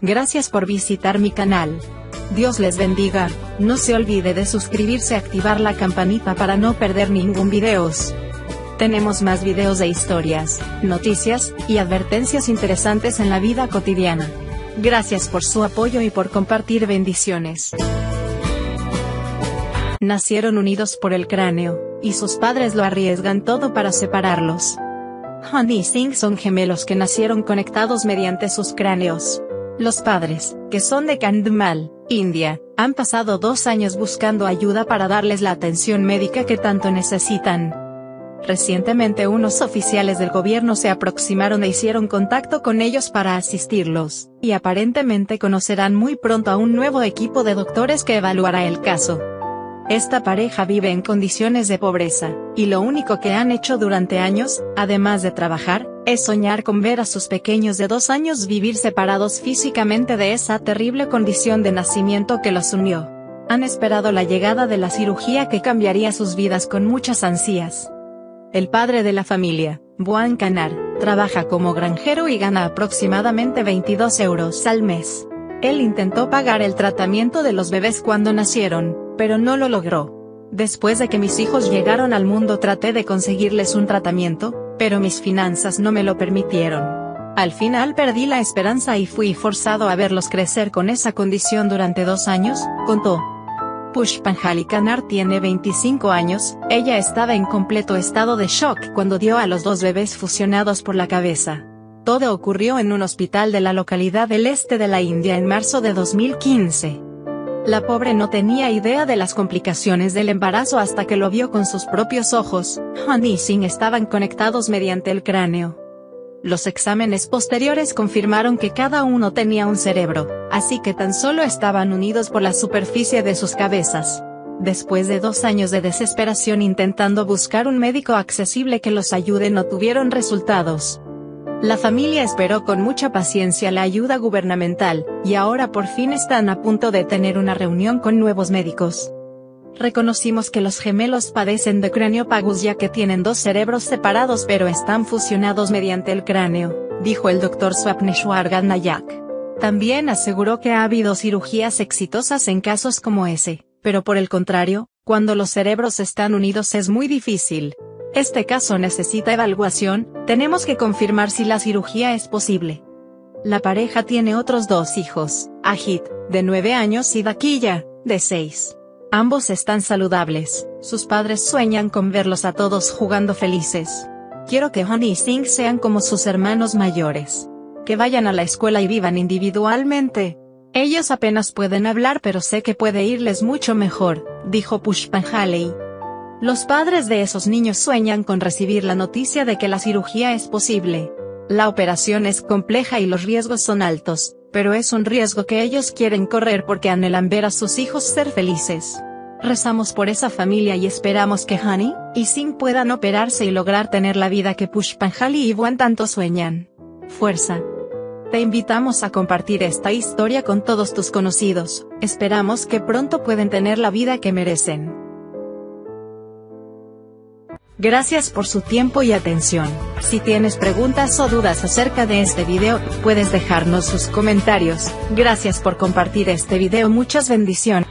Gracias por visitar mi canal. Dios les bendiga, no se olvide de suscribirse y activar la campanita para no perder ningún videos. Tenemos más videos de historias, noticias, y advertencias interesantes en la vida cotidiana. Gracias por su apoyo y por compartir bendiciones. Nacieron unidos por el cráneo, y sus padres lo arriesgan todo para separarlos. Honey y Singh son gemelos que nacieron conectados mediante sus cráneos. Los padres, que son de Kandmal, India, han pasado dos años buscando ayuda para darles la atención médica que tanto necesitan. Recientemente unos oficiales del gobierno se aproximaron e hicieron contacto con ellos para asistirlos, y aparentemente conocerán muy pronto a un nuevo equipo de doctores que evaluará el caso. Esta pareja vive en condiciones de pobreza, y lo único que han hecho durante años, además de trabajar, es soñar con ver a sus pequeños de dos años vivir separados físicamente de esa terrible condición de nacimiento que los unió. Han esperado la llegada de la cirugía que cambiaría sus vidas con muchas ansias. El padre de la familia, Buan Canar, trabaja como granjero y gana aproximadamente 22 euros al mes. Él intentó pagar el tratamiento de los bebés cuando nacieron, pero no lo logró. Después de que mis hijos llegaron al mundo traté de conseguirles un tratamiento, pero mis finanzas no me lo permitieron. Al final perdí la esperanza y fui forzado a verlos crecer con esa condición durante dos años, contó. Pushpanjali Kanar tiene 25 años, ella estaba en completo estado de shock cuando dio a los dos bebés fusionados por la cabeza. Todo ocurrió en un hospital de la localidad del este de la India en marzo de 2015. La pobre no tenía idea de las complicaciones del embarazo hasta que lo vio con sus propios ojos. Han y Singh estaban conectados mediante el cráneo. Los exámenes posteriores confirmaron que cada uno tenía un cerebro, así que tan solo estaban unidos por la superficie de sus cabezas. Después de dos años de desesperación intentando buscar un médico accesible que los ayude no tuvieron resultados. La familia esperó con mucha paciencia la ayuda gubernamental, y ahora por fin están a punto de tener una reunión con nuevos médicos. Reconocimos que los gemelos padecen de craneopagus ya que tienen dos cerebros separados pero están fusionados mediante el cráneo, dijo el doctor Swapneshwar Nayak. También aseguró que ha habido cirugías exitosas en casos como ese, pero por el contrario, cuando los cerebros están unidos es muy difícil, este caso necesita evaluación, tenemos que confirmar si la cirugía es posible. La pareja tiene otros dos hijos, Ajit, de 9 años y Daquilla, de 6. Ambos están saludables, sus padres sueñan con verlos a todos jugando felices. Quiero que Honey y Singh sean como sus hermanos mayores. Que vayan a la escuela y vivan individualmente. Ellos apenas pueden hablar pero sé que puede irles mucho mejor, dijo Pushpanjali. Los padres de esos niños sueñan con recibir la noticia de que la cirugía es posible. La operación es compleja y los riesgos son altos, pero es un riesgo que ellos quieren correr porque anhelan ver a sus hijos ser felices. Rezamos por esa familia y esperamos que Honey y Singh puedan operarse y lograr tener la vida que Pushpanjali y Buan tanto sueñan. Fuerza. Te invitamos a compartir esta historia con todos tus conocidos, esperamos que pronto pueden tener la vida que merecen. Gracias por su tiempo y atención. Si tienes preguntas o dudas acerca de este video, puedes dejarnos sus comentarios. Gracias por compartir este video. Muchas bendiciones.